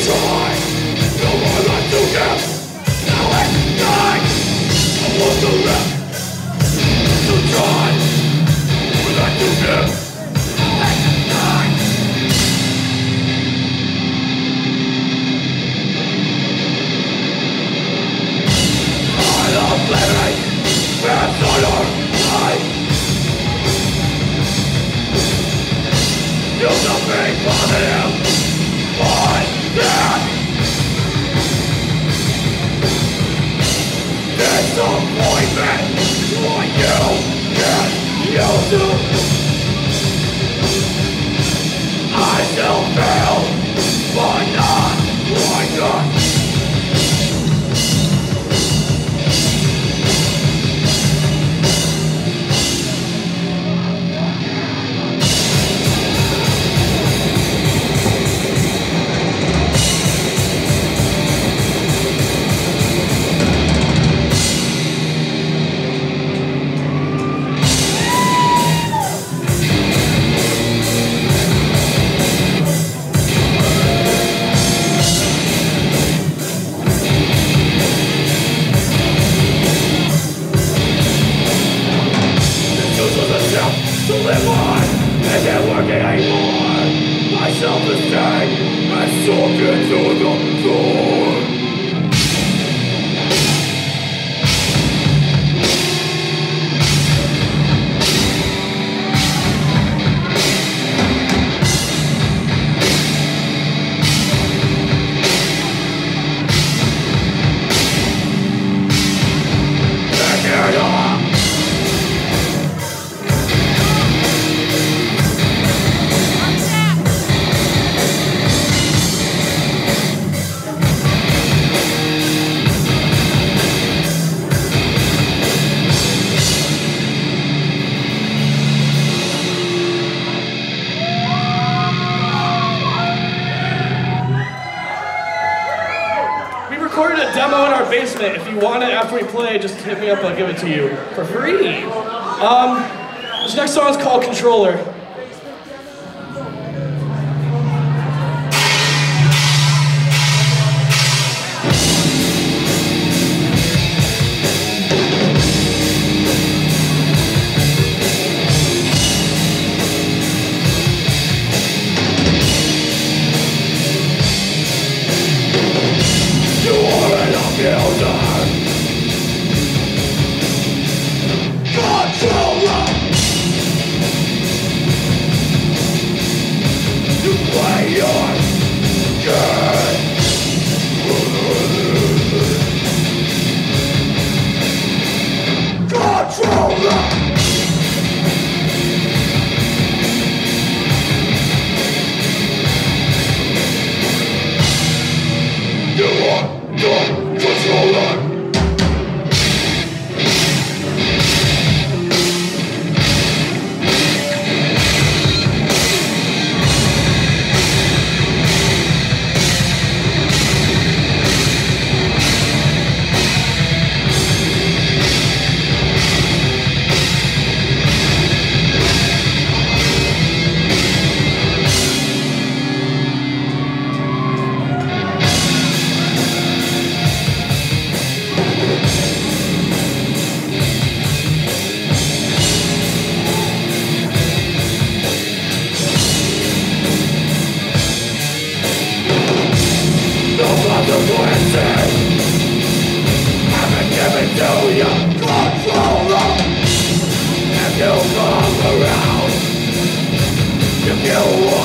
It's not nothing positive Disappointment What you? Can you do anymore. My self-esteem has sunk into the floor. Basement. If you want it after we play, just hit me up. I'll give it to you for free. Um, this next song is called Controller. Are you